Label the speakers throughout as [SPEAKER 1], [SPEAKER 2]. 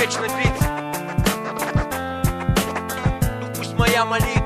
[SPEAKER 1] вечно длиться Ну пусть моя молитва.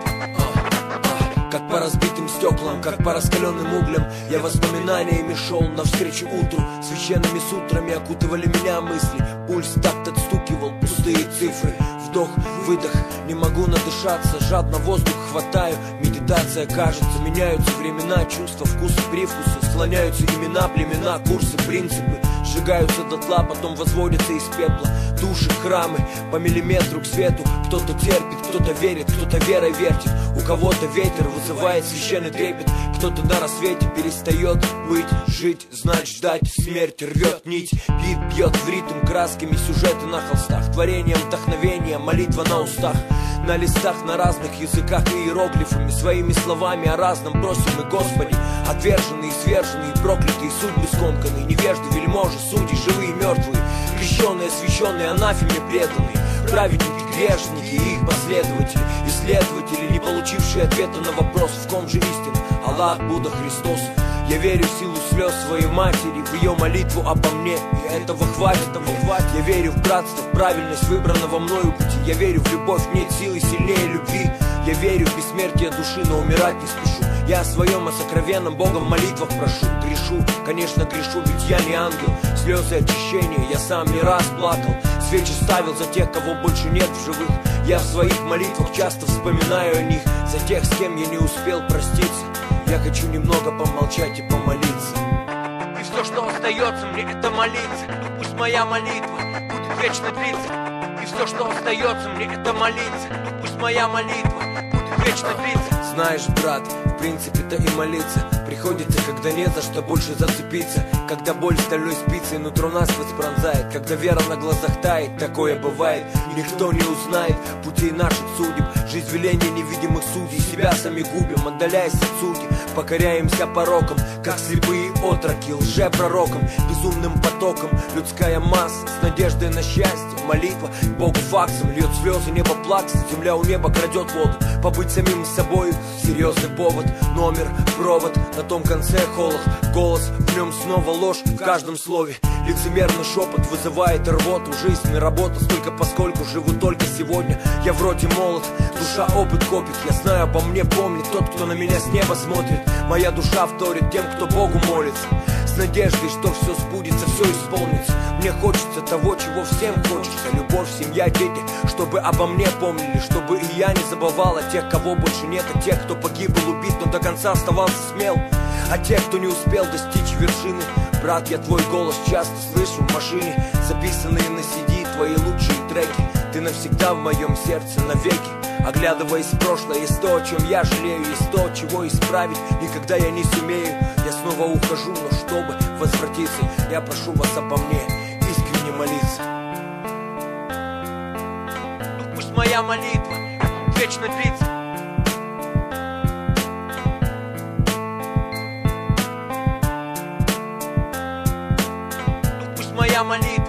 [SPEAKER 2] Как по разбитым стеклам, как по раскаленным углям Я воспоминаниями шел навстречу утру. Священными сутрами окутывали меня мысли. Пульс такт отстукивал, пустые цифры Вдох, выдох, не могу надышаться Жадно воздух хватаю Медитация, кажется, меняются времена Чувства, вкусы, привкусы Склоняются имена, племена, курсы, принципы Сжигаются дотла, потом возводятся из пепла Души, храмы, по миллиметру к свету Кто-то терпит, кто-то верит, кто-то верой вертит кого-то ветер вызывает священный трепет. Кто-то на рассвете перестает быть, жить Знать, ждать, смерть рвет нить. Бит бьет в ритм красками сюжеты на холстах. Творением, вдохновением, молитва на устах. На листах на разных языках и иероглифами Своими словами о разном просим и Господи Отверженные, сверженные, проклятые, судьбы скомканные Невежды, вельможи, судьи, живые мертвые Крещенные, освященные, анафеме преданные Праведники, грешники и их последователи Исследователи, не получившие ответа на вопрос В ком же истина? Аллах, Будда, Христос. Я верю в силу слез своей матери, в ее молитву обо мне. И этого хватит, этого хватит. Я верю в братство, в правильность выбранного мною пути. Я верю в любовь, нет силы сильнее любви. Я верю в бессмертие души, но умирать не спешу Я о своем, о сокровенном Богом молитвах прошу Грешу, конечно грешу, ведь я не ангел. Слезы очищения, я сам не раз плакал Свечи ставил за тех, кого больше нет в живых. Я в своих молитвах часто вспоминаю о них За тех, с кем я не успел проститься. Я хочу немного помолчать и помолиться.
[SPEAKER 1] И все, что остается мне, это молиться. Ну пусть моя молитва будет вечно длиться. И все, что остается мне, это молиться. Ну пусть моя молитва будет вечно длиться.
[SPEAKER 2] Знаешь, брат, принципе-то и молиться. Приходится, когда не за что больше зацепиться. Когда боль стальной спицей нутро насквозь пронзает Когда вера на глазах тает, такое бывает. Никто не узнает путей наших судеб. Жизнь веления невидимых судей. Себя сами губим, отдаляясь от сути Покоряемся порокам, как слепые отроки Лже-пророком, безумным Людская масса с надеждой на счастье Молитва Богу факсом Льет слезы, небо плаксит Земля у неба крадет воду Побыть самим собой, серьезный повод Номер, провод, на том конце холод Голос, в нем снова ложь в каждом слове. Лицемерный шепот вызывает рвоту Жизнь и работа. Столько поскольку живу только сегодня Я вроде молод, душа опыт копит Я знаю обо мне помнит тот, кто на меня с неба смотрит. Моя душа вторит тем, кто Богу молится С надеждой, что все сбудется, все исполнится. Мне хочется того, чего всем хочется. Любовь, семья, дети, чтобы обо мне помнили Чтобы и я не забывал о тех, кого больше нет О тех, кто погиб, был убит, но до конца оставался смел. А тех, кто не успел достичь вершины. Брат, я твой голос часто слышу в машине. Записанные на CD твои лучшие треки. Ты навсегда в моем сердце навеки. Оглядываясь в прошлое, есть то, о чем я жалею Есть то, чего исправить. Никогда я не сумею снова ухожу, но чтобы возвратиться Я прошу вас обо мне искренне молиться.
[SPEAKER 1] Ну пусть моя молитва вечно длится. Ну пусть моя молитва